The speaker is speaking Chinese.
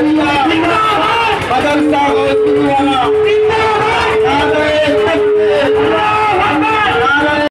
你妈你